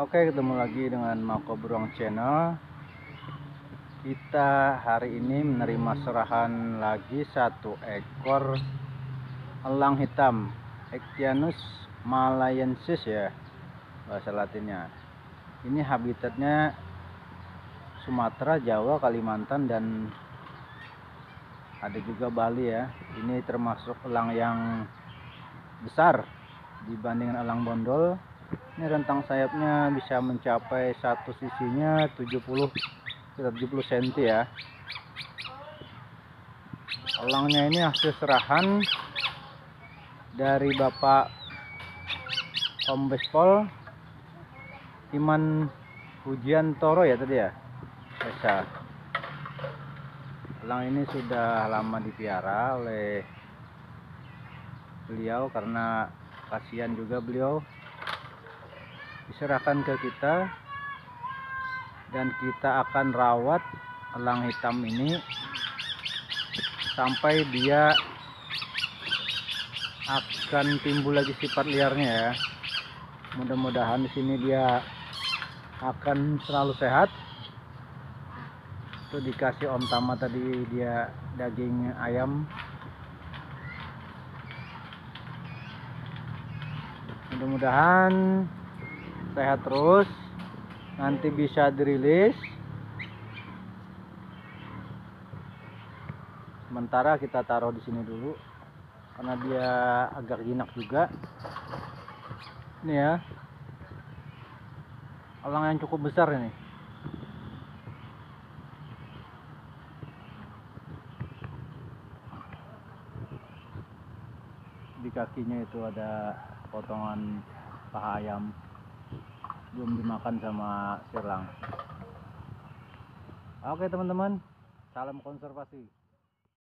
Oke ketemu lagi dengan Mako Beruang Channel. Kita hari ini menerima serahan lagi satu ekor elang hitam Ectianus malayensis ya bahasa latinnya. Ini habitatnya Sumatera, Jawa, Kalimantan dan ada juga Bali ya. Ini termasuk elang yang besar dibandingkan elang bondol ini rentang sayapnya bisa mencapai satu sisinya 70 70 cm ya. Elangnya ini hasil serahan dari Bapak Kombespol Iman Hujian Toro ya tadi ya Esa. Elang ini sudah lama dipiara oleh beliau karena kasihan juga beliau diserahkan ke kita. Dan kita akan rawat elang hitam ini sampai dia akan timbul lagi sifat liarnya ya. Mudah-mudahan di sini dia akan selalu sehat. Itu dikasih om tama tadi dia daging ayam. Mudah-mudahan sehat terus. Nanti bisa dirilis. Sementara kita taruh di sini dulu karena dia agak jinak juga. Ini ya. Elang yang cukup besar ini. Di kakinya itu ada potongan paha ayam belum dimakan sama sirlang. Oke teman-teman. Salam konservasi